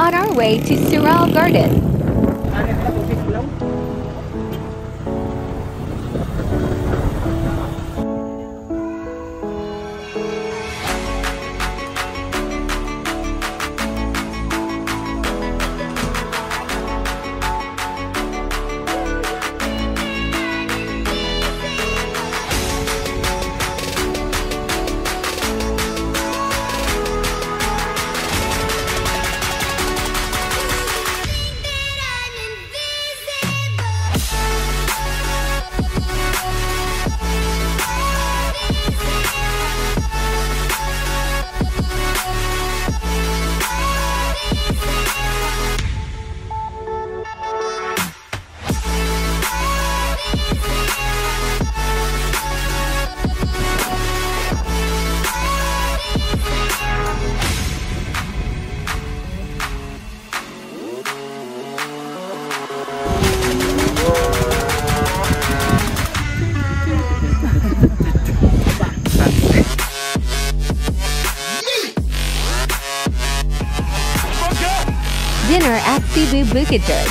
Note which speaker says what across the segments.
Speaker 1: on our way to Sirao Garden. Dinner at Cebu Bukidnon.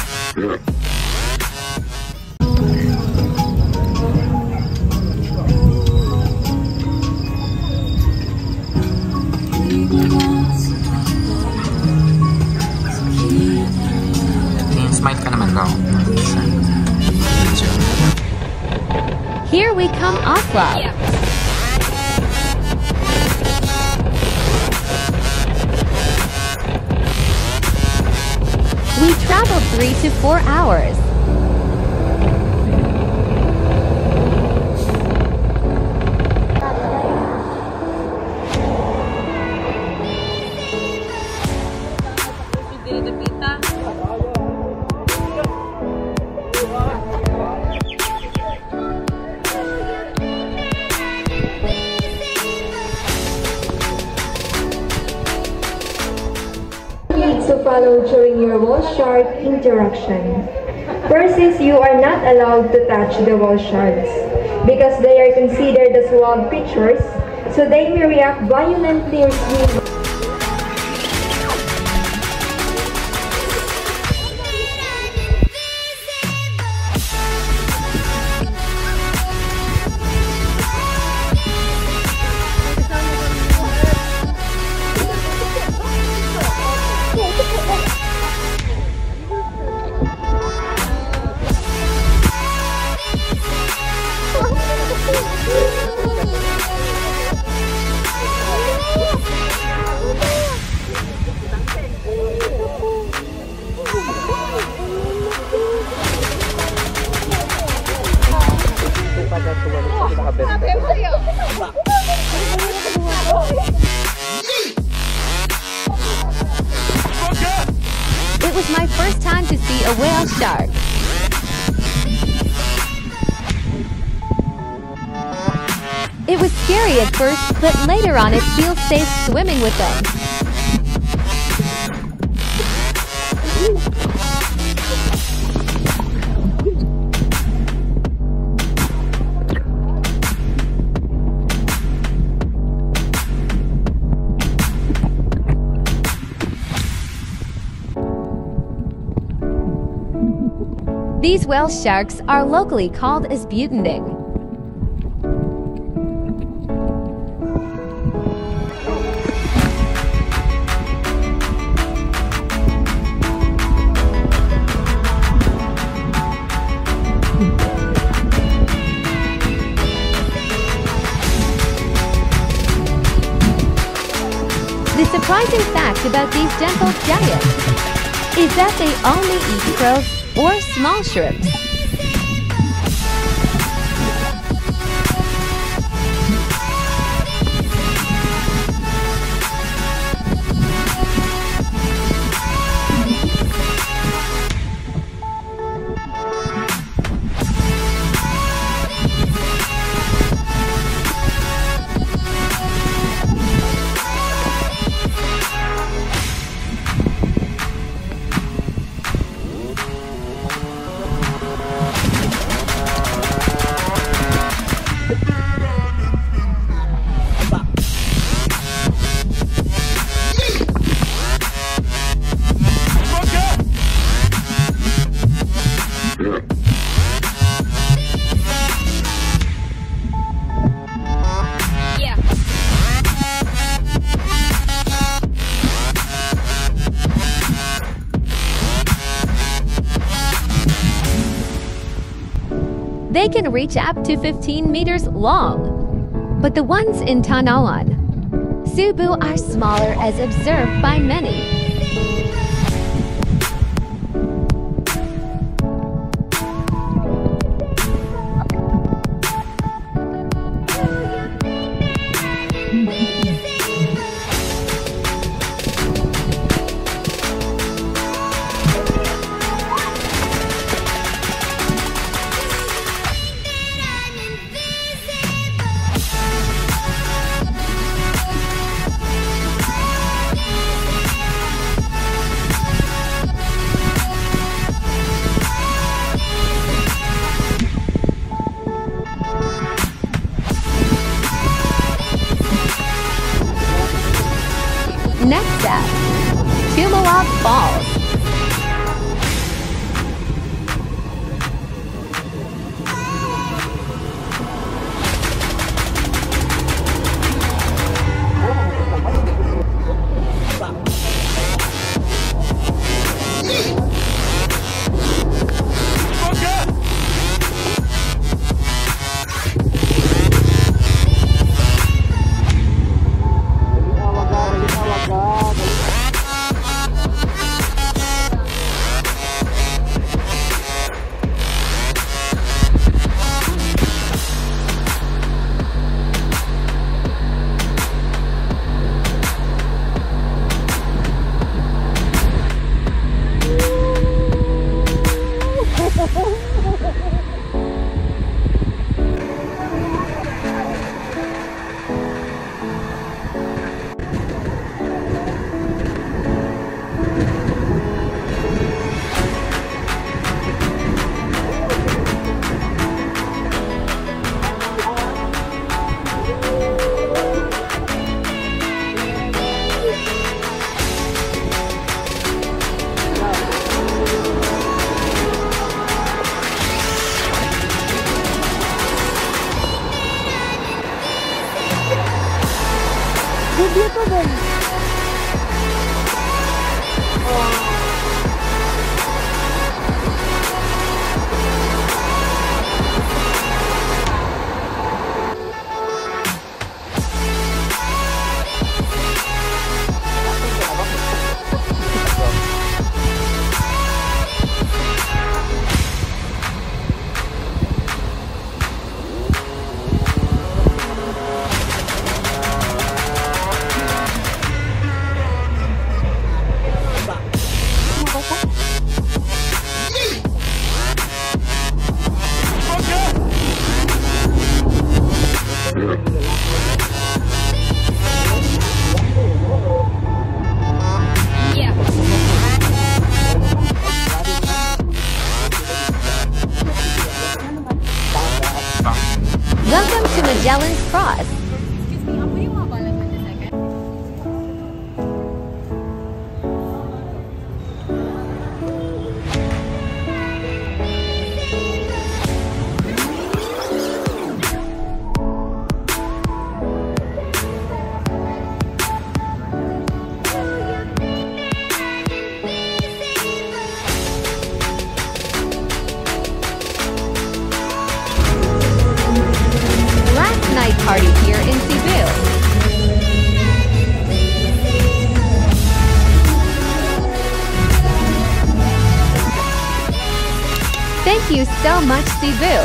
Speaker 2: Tingin, smile ka naman daw.
Speaker 1: Here we come Oslob. We traveled three to four hours.
Speaker 3: Follow during your whale shark interaction. First is you are not allowed to touch the whale sharks because they are considered as wild creatures, so they may react violently
Speaker 1: It was my first time to see a whale shark. It was scary at first, but later on it feels safe swimming with them. These whale sharks are locally called as butanding. The surprising fact about these gentle giants is that they only eat krill or small shrimps. They can reach up to 15 meters long. But the ones in Tanawan, Cebu are smaller as observed by many. Tumalog Falls.
Speaker 2: Bebia
Speaker 1: também. To Magellan's Cross. Thank you so much, Cebu.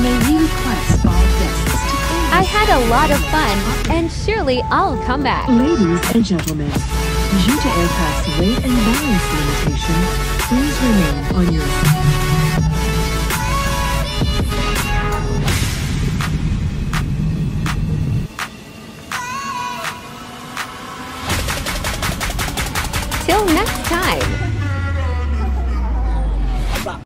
Speaker 4: May we request all guests to kindly
Speaker 1: I had a lot of fun, and surely I'll come back.
Speaker 4: Ladies and gentlemen, due to aircraft's weight and balance limitation, please remain on your seat.
Speaker 1: Till next time.